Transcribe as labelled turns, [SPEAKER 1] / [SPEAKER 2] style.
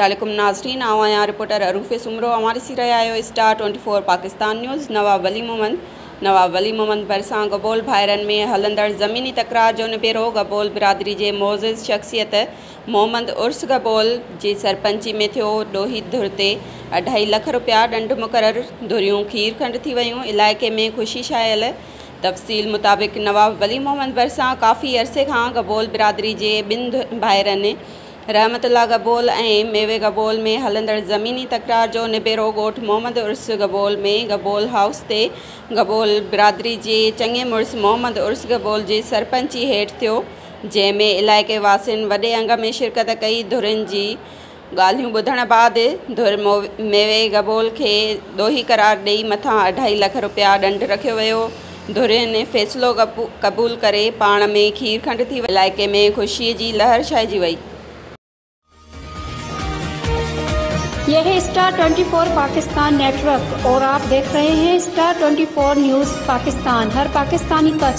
[SPEAKER 1] वालेकुम नाजरीन आओ आया रिपोर्टर अरूफ सुमरो। हमारे सी रहा आयो स्टार 24 पाकिस्तान न्यूज़। नवाब वली मोहम्मद, नवाब वली मोहम्मद भरिसां गबोल भाइरनि में हलंदड़ ज़मीनी तकरार जो निबेरो गबोल बिरादरी जे मोज़िज़ शख़्सियत मोहम्मद उर्स गबोल जी सरपंची में थियो। ॾोही धुर ते अढाई लख रुपया ॾंढ मुक़ररु धुरियूं खीर खंड थी वियूं। में ख़ुशी छायल। तफ़सील मुताबिक़ नवाब वली मोहम्मद भरिसां काफ़ी अरसे खां गबोल बिरादरी जे ॿिनि भाइरनि रहमतुल्ला गबोल ऐं मेवे गबोल में हलंदड़ ज़मीनी तकरार जो निबेरो ॻोठु मोहम्मद उर्स गबोल में गबोल हाउस ते गबोल बिरादरी जे चङे मुड़ुसु मोहम्मद उर्स गबोल जे सरपंची हेठि थियो जंहिंमें इलाइक़े वासियुनि वॾे अंग में शिरकत कई धुरियुनि जी ॻाल्हियूं ॿुधण बाद धुर मो, मेवे गबोल खे ॾोही करार ॾेई मथां अढाई लख रुपया ॾंढ रखियो वियो। फ़ैसिलो क़बूल करे पाण में खीर खंड थी इलाइक़े में ख़ुशीअ जी लहर छाइजी वई।
[SPEAKER 2] यह है स्टार 24 पाकिस्तान नेटवर्क और आप देख रहे हैं स्टार 24 न्यूज़ पाकिस्तान, हर पाकिस्तानी का